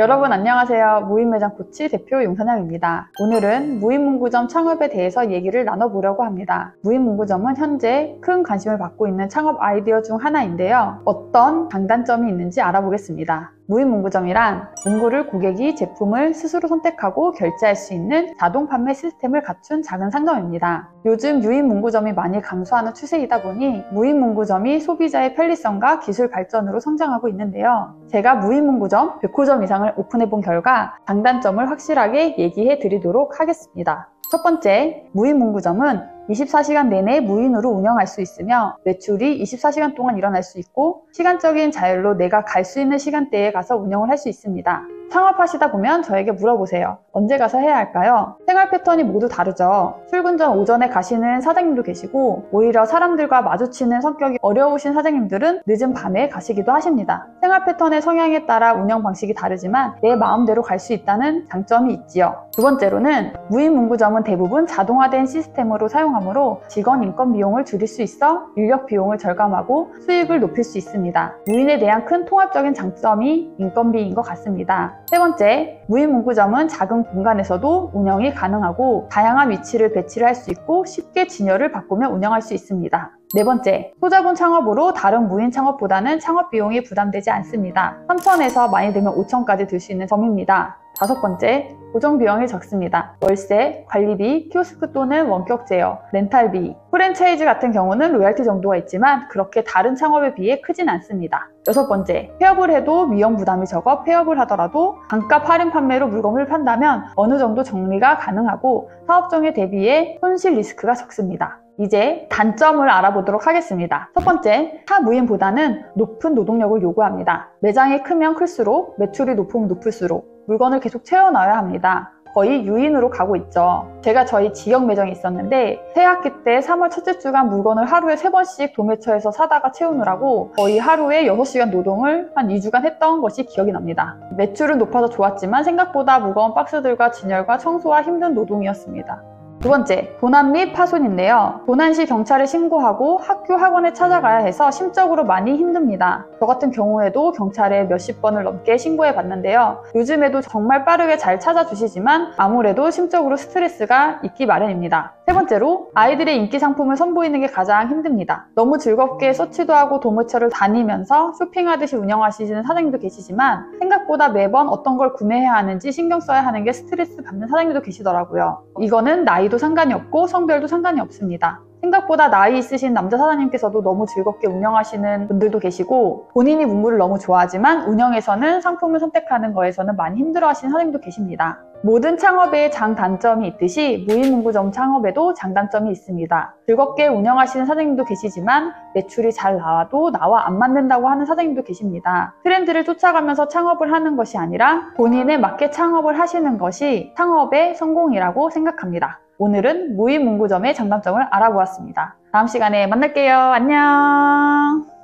여러분 안녕하세요. 무인매장 코치 대표 용선양입니다. 오늘은 무인문구점 창업에 대해서 얘기를 나눠보려고 합니다. 무인문구점은 현재 큰 관심을 받고 있는 창업 아이디어 중 하나인데요. 어떤 장단점이 있는지 알아보겠습니다. 무인문구점이란 문구를 고객이 제품을 스스로 선택하고 결제할 수 있는 자동 판매 시스템을 갖춘 작은 상점입니다. 요즘 유인문구점이 많이 감소하는 추세이다 보니 무인문구점이 소비자의 편리성과 기술 발전으로 성장하고 있는데요. 제가 무인문구점 100호점 이상을 오픈해 본 결과 장단점을 확실하게 얘기해 드리도록 하겠습니다. 첫 번째, 무인문구점은 24시간 내내 무인으로 운영할 수 있으며 매출이 24시간 동안 일어날 수 있고 시간적인 자율로 내가 갈 수 있는 시간대에 가서 운영을 할 수 있습니다. 창업하시다 보면 저에게 물어보세요. 언제 가서 해야 할까요? 생활 패턴이 모두 다르죠. 출근 전 오전에 가시는 사장님도 계시고 오히려 사람들과 마주치는 성격이 어려우신 사장님들은 늦은 밤에 가시기도 하십니다. 생활 패턴의 성향에 따라 운영 방식이 다르지만 내 마음대로 갈 수 있다는 장점이 있지요. 두 번째로는 무인문구점은 대부분 자동화된 시스템으로 사용하므로 직원 인건 비용을 줄일 수 있어 인력 비용을 절감하고 수익을 높일 수 있습니다. 무인에 대한 큰 통합적인 장점이 인건비인 것 같습니다. 세 번째, 무인 문구점은 작은 공간에서도 운영이 가능하고 다양한 위치를 배치를 할 수 있고 쉽게 진열을 바꾸며 운영할 수 있습니다. 네 번째, 소자본 창업으로 다른 무인 창업보다는 창업 비용이 부담되지 않습니다. 3천에서 많이 들면 5천까지 들 수 있는 점입니다. 다섯 번째, 고정 비용이 적습니다. 월세, 관리비, 키오스크 또는 원격 제어, 렌탈비, 프랜차이즈 같은 경우는 로얄티 정도가 있지만 그렇게 다른 창업에 비해 크진 않습니다. 여섯 번째, 폐업을 해도 위험 부담이 적어 폐업을 하더라도 반값 할인 판매로 물건을 판다면 어느 정도 정리가 가능하고 타 업종에 대비해 손실 리스크가 적습니다. 이제 단점을 알아보도록 하겠습니다. 첫 번째, 타 무인보다는 높은 노동력을 요구합니다. 매장이 크면 클수록 매출이 높으면 높을수록 물건을 계속 채워넣어야 합니다. 거의 유인으로 가고 있죠. 제가 저희 지역 매장에 있었는데 새학기 때 3월 첫째 주간 물건을 하루에 3번씩 도매처에서 사다가 채우느라고 거의 하루에 6시간 노동을 한 2주간 했던 것이 기억이 납니다. 매출은 높아서 좋았지만 생각보다 무거운 박스들과 진열과 청소와 힘든 노동이었습니다. 두 번째, 도난 및 파손인데요. 도난 시 경찰에 신고하고 학교 학원에 찾아가야 해서 심적으로 많이 힘듭니다. 저 같은 경우에도 경찰에 몇십 번을 넘게 신고해 봤는데요. 요즘에도 정말 빠르게 잘 찾아주시지만 아무래도 심적으로 스트레스가 있기 마련입니다. 세 번째로 아이들의 인기 상품을 선보이는 게 가장 힘듭니다. 너무 즐겁게 서치도 하고 도매처를 다니면서 쇼핑하듯이 운영하시는 사장님도 계시지만 생각보다 매번 어떤 걸 구매해야 하는지 신경 써야 하는 게 스트레스 받는 사장님도 계시더라고요. 이거는 나이 나이도 상관이 없고 성별도 상관이 없습니다. 생각보다 나이 있으신 남자 사장님께서도 너무 즐겁게 운영하시는 분들도 계시고 본인이 문구를 너무 좋아하지만 운영에서는 상품을 선택하는 거에서는 많이 힘들어하시는 사장님도 계십니다. 모든 창업에 장단점이 있듯이 무인문구점 창업에도 장단점이 있습니다. 즐겁게 운영하시는 사장님도 계시지만 매출이 잘 나와도 나와 안 맞는다고 하는 사장님도 계십니다. 트렌드를 쫓아가면서 창업을 하는 것이 아니라 본인에 맞게 창업을 하시는 것이 창업의 성공이라고 생각합니다. 오늘은 무인문구점의 장단점을 알아보았습니다. 다음 시간에 만날게요. 안녕!